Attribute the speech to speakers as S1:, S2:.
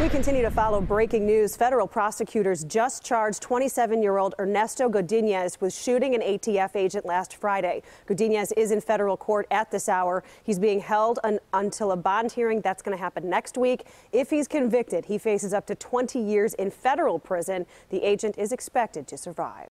S1: We continue to follow breaking news. Federal prosecutors just charged 27-year-old Ernesto Godinez with shooting an ATF agent last Friday. Godinez is in federal court at this hour. He's being held un until a bond hearing that's going to happen next week. If he's convicted, he faces up to 20 years in federal prison. The agent is expected to survive.